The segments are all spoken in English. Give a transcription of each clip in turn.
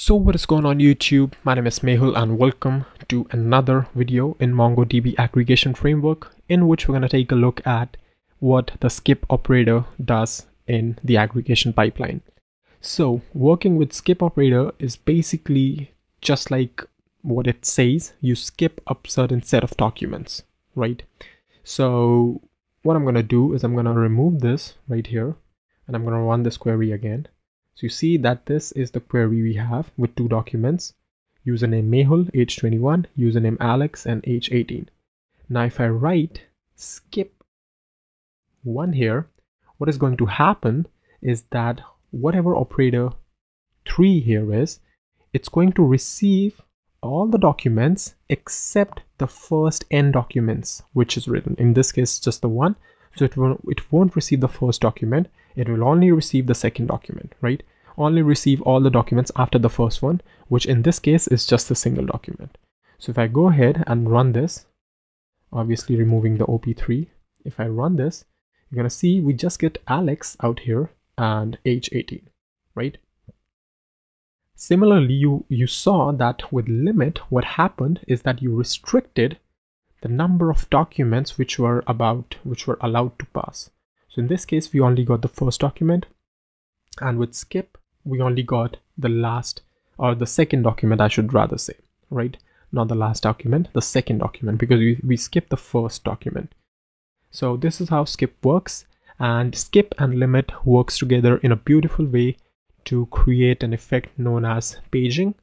So what is going on YouTube? My name is Mehul and welcome to another video in MongoDB aggregation framework in which we're going to take a look at what the skip operator does in the aggregation pipeline. So working with skip operator is basically just like what it says, you skip a certain set of documents, right? So what I'm going to do is I'm going to remove this right here and I'm going to run this query again so you see that this is the query we have with two documents, username Mehul, age 21, username Alex, and age 18. Now if I write skip one here, what is going to happen is that whatever operator 3 here is, it's going to receive all the documents except the first n documents which is written. In this case, just the one. So it, will, it won't receive the first document. It will only receive the second document, right? Only receive all the documents after the first one, which in this case is just a single document. So if I go ahead and run this, obviously removing the OP3, if I run this, you're gonna see we just get Alex out here and age 18, right? Similarly, you, you saw that with limit, what happened is that you restricted the number of documents which were about which were allowed to pass. So in this case, we only got the first document. And with skip, we only got the last or the second document, I should rather say, right? Not the last document, the second document, because we, we skipped the first document. So this is how skip works. And skip and limit works together in a beautiful way to create an effect known as paging.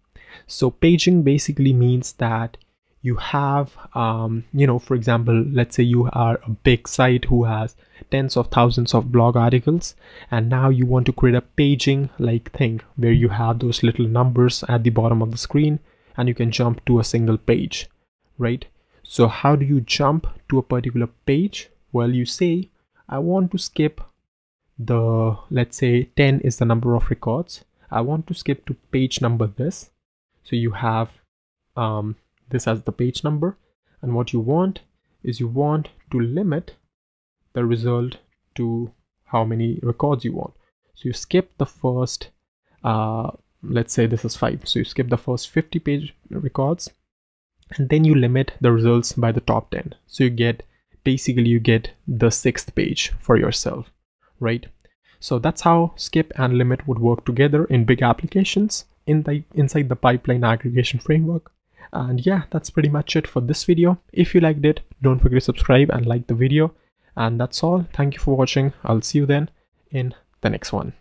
So paging basically means that you have um, you know for example let's say you are a big site who has tens of thousands of blog articles and now you want to create a paging like thing where you have those little numbers at the bottom of the screen and you can jump to a single page right? So how do you jump to a particular page? Well you say i want to skip the let's say 10 is the number of records. I want to skip to page number this. So you have um, this as the page number. And what you want is you want to limit the result to how many records you want. So you skip the first uh, let's say this is 5 so you skip the first 50 page records and then you limit the results by the top 10 so you get basically you get the sixth page for yourself right? So that's how skip and limit would work together in big applications in the inside the pipeline aggregation framework and yeah that's pretty much it for this video. If you liked it don't forget to subscribe and like the video. And that's all. Thank you for watching. I'll see you then in the next one